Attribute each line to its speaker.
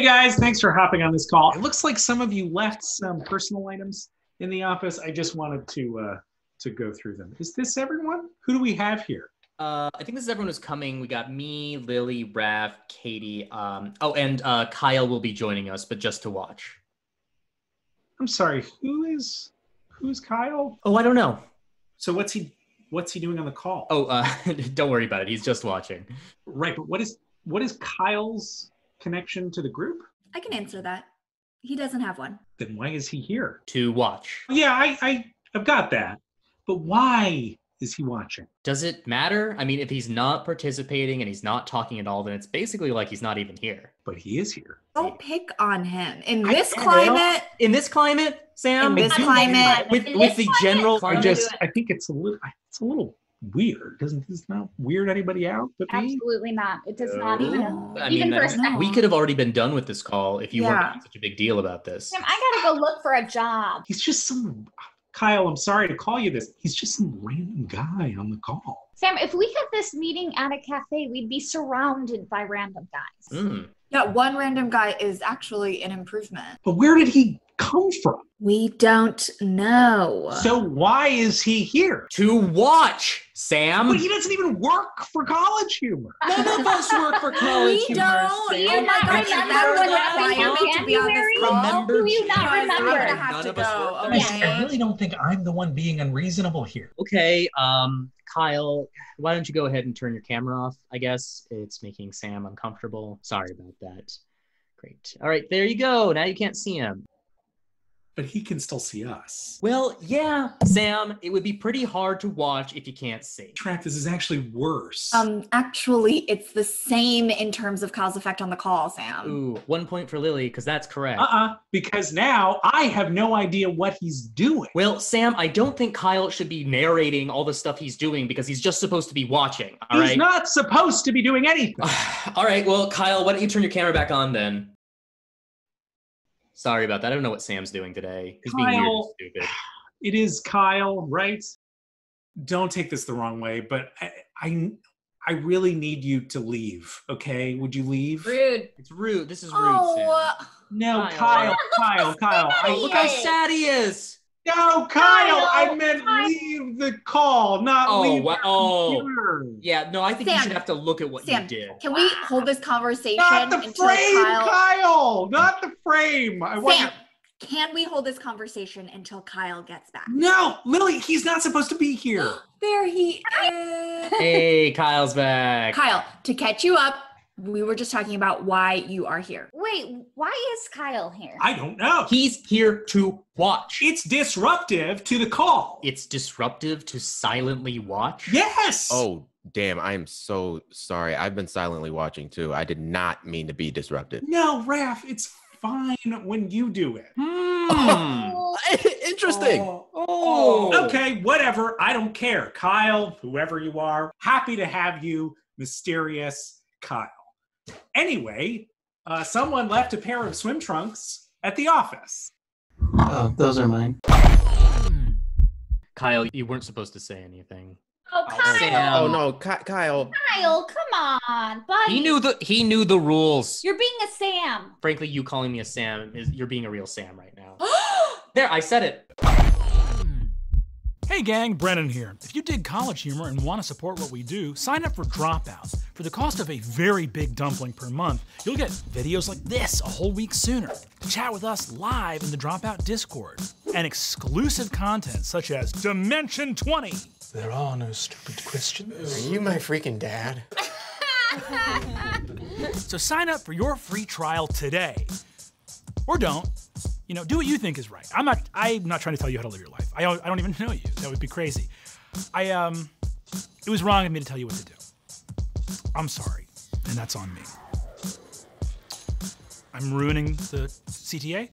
Speaker 1: Hey guys, thanks for hopping on this call. It looks like some of you left some personal items in the office. I just wanted to uh, to go through them. Is this everyone? Who do we have here?
Speaker 2: Uh, I think this is everyone who's coming. We got me, Lily, Raph, Katie. Um, oh, and uh, Kyle will be joining us, but just to watch.
Speaker 1: I'm sorry. Who is who's Kyle?
Speaker 2: Oh, I don't know.
Speaker 1: So what's he what's he doing on the call?
Speaker 2: Oh, uh, don't worry about it. He's just watching.
Speaker 1: right. But what is what is Kyle's connection to the group?
Speaker 3: I can answer that. He doesn't have one.
Speaker 1: Then why is he here?
Speaker 2: To watch.
Speaker 1: Yeah, I, I I've got that. But why is he watching?
Speaker 2: Does it matter? I mean, if he's not participating and he's not talking at all, then it's basically like he's not even here.
Speaker 1: But he is here.
Speaker 3: Don't pick on him. In this
Speaker 2: know.
Speaker 3: climate,
Speaker 2: In this climate, Sam,
Speaker 3: In this
Speaker 2: do-
Speaker 3: climate-
Speaker 2: with
Speaker 4: In
Speaker 2: with
Speaker 4: this
Speaker 2: the
Speaker 4: climate,
Speaker 2: general
Speaker 1: I
Speaker 2: climate,
Speaker 1: just I think it's a little it's a little weird. Doesn't this not weird anybody out but me?
Speaker 4: Absolutely not. It does not even.
Speaker 3: No.
Speaker 2: I
Speaker 4: even
Speaker 2: mean,
Speaker 4: for a second.
Speaker 2: we could have already been done with this call if you weren't making such a big deal about this.
Speaker 4: Sam, I gotta go look for a job.
Speaker 1: He's just some Kyle, I'm sorry to call you this. He's just some random guy on the call.
Speaker 4: Sam, if we had this meeting at a cafe, we'd be surrounded by random guys.
Speaker 2: Mm.
Speaker 3: yeah, one random guy is actually an improvement.
Speaker 1: But where did he come from?
Speaker 3: We don't know.
Speaker 1: So why is he here?
Speaker 2: To watch, Sam.
Speaker 1: But he doesn't even work for College Humor.
Speaker 2: None of us work for college.
Speaker 3: we
Speaker 2: humor,
Speaker 3: don't.
Speaker 2: Sam.
Speaker 3: Oh my
Speaker 4: I
Speaker 3: gosh,
Speaker 4: remember
Speaker 3: that
Speaker 4: what
Speaker 3: was
Speaker 4: happened
Speaker 3: to be on this call.
Speaker 2: Remember
Speaker 4: Do you not
Speaker 3: Guys, I'm
Speaker 4: remember?
Speaker 3: gonna have
Speaker 2: None
Speaker 3: to
Speaker 2: of us
Speaker 3: go.
Speaker 2: work-
Speaker 4: Yeah.
Speaker 3: Okay.
Speaker 5: I really don't think I'm the one being unreasonable here.
Speaker 2: Okay, um, Kyle, why don't you go ahead and turn your camera off? I guess it's making Sam uncomfortable. Sorry about that. Great. All right, there you go. Now you can't see him.
Speaker 1: But he can still see us.
Speaker 2: Well, yeah, Sam, it would be pretty hard to watch if you can't see.
Speaker 1: Trapp, this is actually worse.
Speaker 3: Um, actually, it's the same in terms of cause effect on the call, Sam.
Speaker 2: Ooh, one point for Lily, because that's correct.
Speaker 1: uh-uh. Because now I have no idea what he's doing.
Speaker 2: Well, Sam, I don't think Kyle should be narrating all the stuff he's doing because he's just supposed to be watching. All
Speaker 1: he's
Speaker 2: right.
Speaker 1: not supposed to be doing anything.
Speaker 2: all right. Well, Kyle, why don't you turn your camera back on then? Sorry about that. I don't know what Sam's doing today. He's being weird and stupid.
Speaker 1: it is Kyle, right? Don't take this the wrong way, but I, I, I really need you to leave. Okay, would you leave?
Speaker 4: Rude.
Speaker 2: It's rude. This is rude,
Speaker 3: Oh,
Speaker 2: Sam.
Speaker 1: No,
Speaker 2: Kyle.
Speaker 1: Kyle, Kyle, Kyle. I,
Speaker 2: Look how sad he is.
Speaker 1: No, Kyle. I meant
Speaker 4: Kyle.
Speaker 1: leave the call, not
Speaker 2: Oh,
Speaker 1: leave
Speaker 2: wa-
Speaker 1: the
Speaker 2: oh. Yeah, no, I think you should have to look at what
Speaker 3: Sam,
Speaker 2: you did.
Speaker 3: can we hold this conversation
Speaker 1: Not the
Speaker 3: until
Speaker 1: frame,
Speaker 3: Kyle?
Speaker 1: Kyle. Not the frame. I want.
Speaker 3: Sam, can we hold this conversation until Kyle gets back?
Speaker 1: No, Lily. He's not supposed to be here.
Speaker 3: There he is.
Speaker 2: Hey, Kyle's back.
Speaker 3: Kyle, to catch you up, we were just talking about why you are here.
Speaker 4: Wait, why is Kyle here?
Speaker 1: I don't know.
Speaker 2: He's here to watch.
Speaker 1: it's disruptive to the call.
Speaker 2: It's disruptive to silently watch.
Speaker 1: yes.
Speaker 6: Oh, damn. I am so sorry. I've been silently watching too. I did not mean to be disruptive.
Speaker 1: No, Raph, it's fine when you do it.
Speaker 2: Hmm.
Speaker 6: Interesting.
Speaker 2: Oh.
Speaker 1: Okay, whatever. I don't care. Kyle, whoever you are, happy to have you, mysterious Kyle. Anyway, uh, someone left a pair of swim trunks at the office.
Speaker 5: Oh, those are mine.
Speaker 2: Kyle, you weren't supposed to say anything.
Speaker 4: Oh, Kyle.
Speaker 2: Sam.
Speaker 6: Oh no, Ky- Kyle.
Speaker 4: Kyle, come on, buddy.
Speaker 2: He knew the he knew the rules.
Speaker 4: You're being a Sam.
Speaker 2: Frankly, you calling me a Sam is you're being a real Sam right now. there, I said it.
Speaker 7: Hey gang, Brennan here. If you dig college humor and want to support what we do, sign up for Dropouts. For the cost of a very big dumpling per month, you'll get videos like this a whole week sooner, chat with us live in the Dropout Discord, and exclusive content such as Dimension 20.
Speaker 5: There are no stupid questions.
Speaker 8: Are you my freaking dad?
Speaker 7: So sign up for your free trial today. Or don't. You know, do what you think is right. I'm not I'm not trying to tell you how to live your I don't, I don't even know you. That would be crazy. I um it was wrong of me to tell you what to do. I'm sorry. And that's on me. I'm ruining the CTA?